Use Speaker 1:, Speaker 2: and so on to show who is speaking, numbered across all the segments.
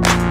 Speaker 1: I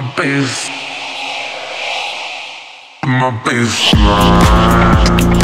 Speaker 2: my bass, my baseline.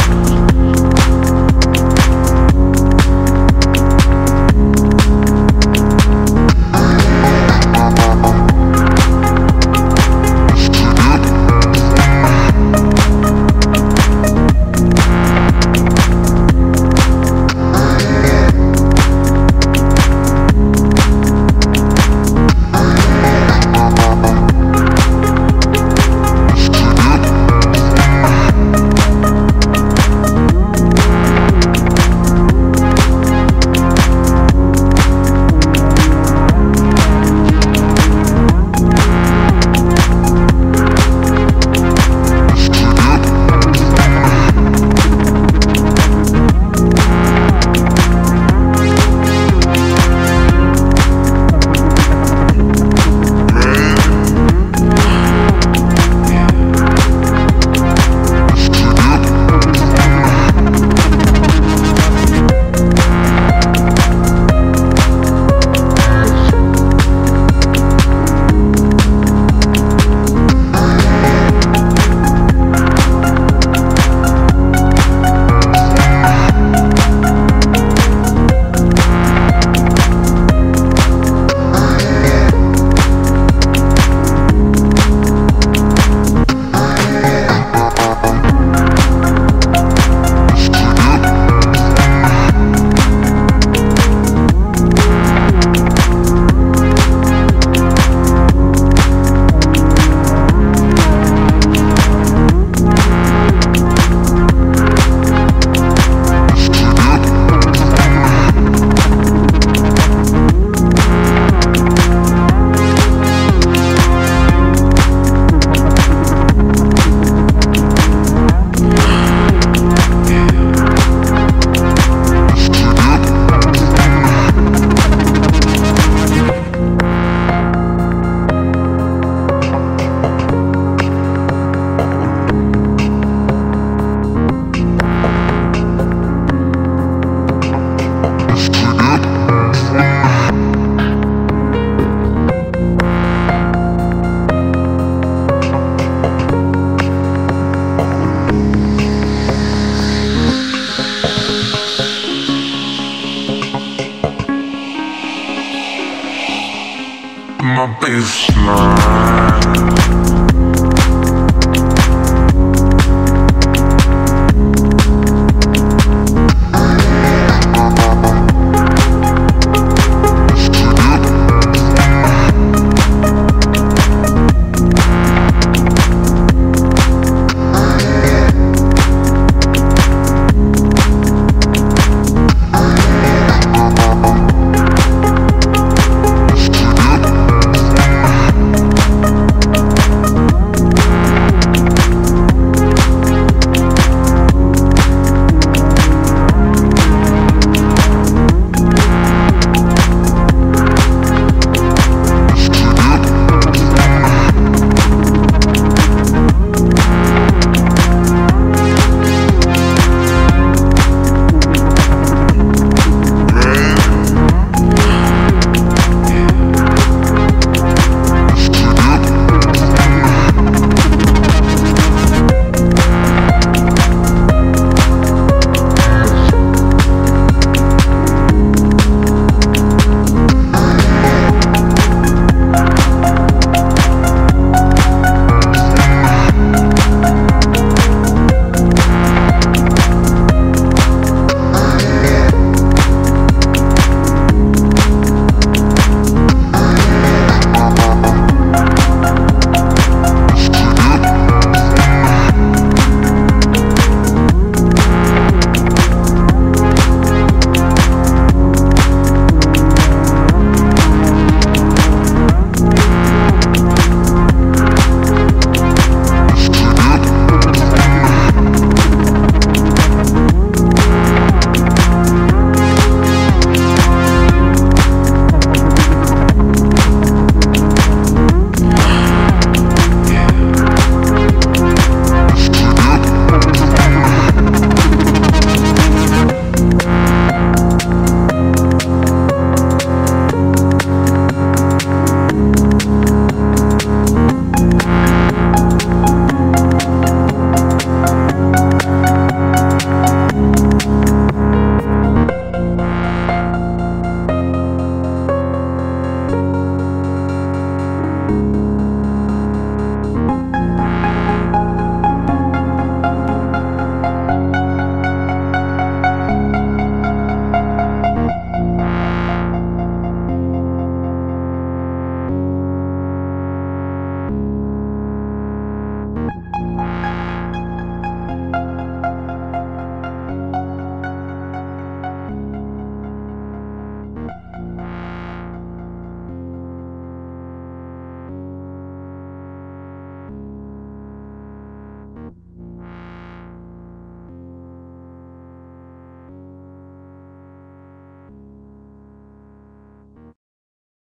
Speaker 2: My baseline.